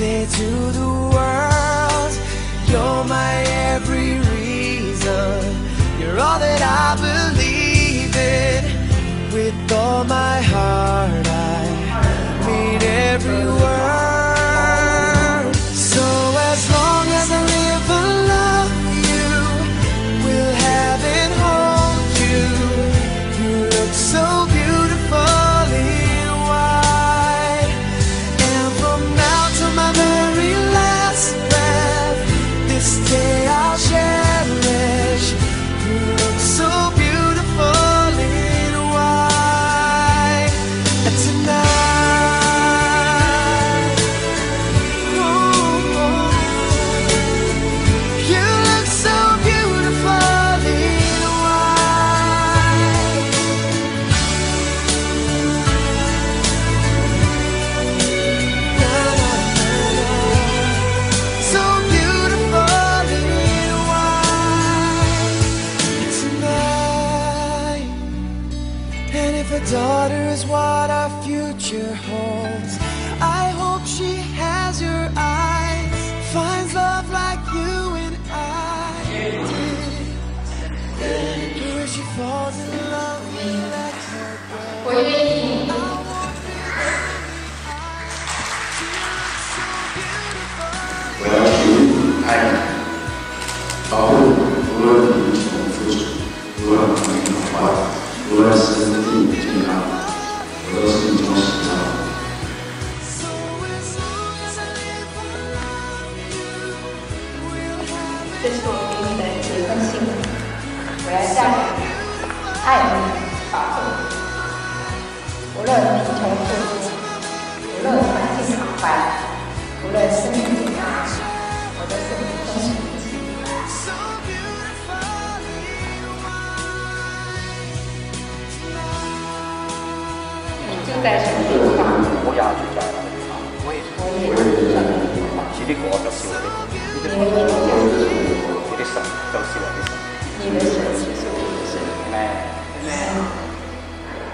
Say to the world, You're my every reason. You're all that I believe in. With all my heart, daughter is what our future holds. I hope she has your eyes, finds love like you and I did. Girl, she falls in love with that Without you, I you 都是你。这是我给你的结婚信，我要嫁给你，爱你，保护你。无论贫穷富足，无论环境好坏，无论身你住在什么地方？我也住在那个地方，我也我也住在那个地方。是。的，我就是。我的，你的名字就是。你的神就是。我的神。你的神，就是。我的神。哎，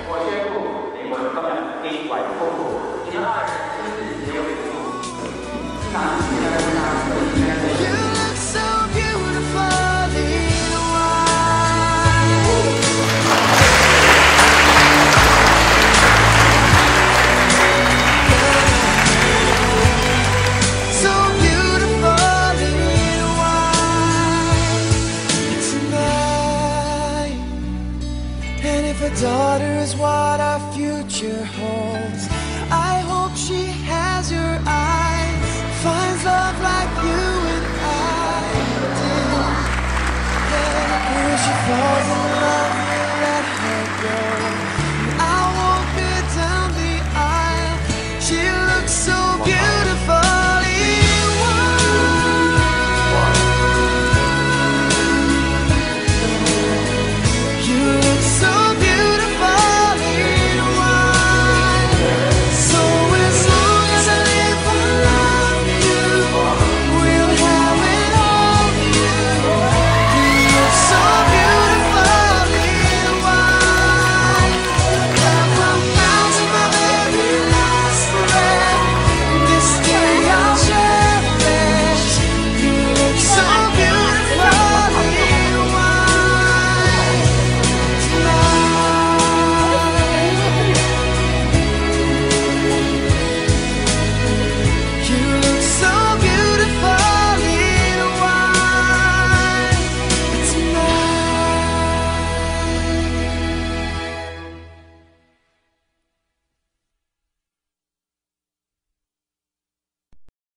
我宣布，你们今日結為夫婦，你二人之子有福。You if a daughter is what our future holds, I hope she has your eyes, finds love like you and I did. Yeah, she falls